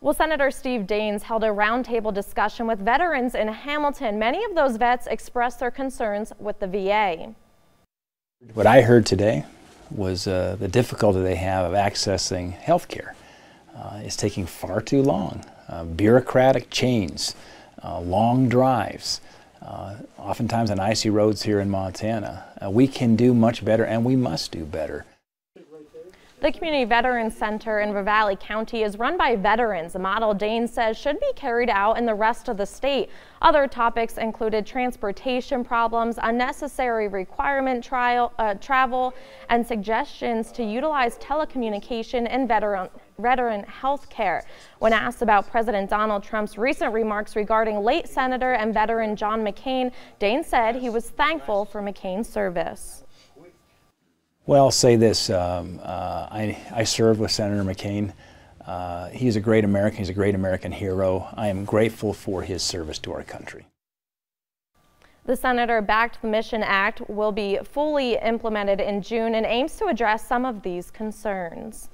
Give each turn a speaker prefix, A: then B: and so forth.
A: Well, Senator Steve Daines held a roundtable discussion with veterans in Hamilton. Many of those vets expressed their concerns with the VA.
B: What I heard today was uh, the difficulty they have of accessing health care. Uh, it's taking far too long. Uh, bureaucratic chains, uh, long drives, uh, oftentimes on icy roads here in Montana. Uh, we can do much better and we must do better.
A: The Community Veterans Center in Ravalli County is run by veterans, a model Daines says should be carried out in the rest of the state. Other topics included transportation problems, unnecessary requirement trial, uh, travel, and suggestions to utilize telecommunication in veteran, veteran health care. When asked about President Donald Trump's recent remarks regarding late Senator and veteran John McCain, Daines said he was thankful for McCain's service.
B: Well, I'll say this. Um, uh, I, I served with Senator McCain. Uh, he's a great American. He's a great American hero. I am grateful for his service to our country.
A: The senator backed the Mission Act will be fully implemented in June and aims to address some of these concerns.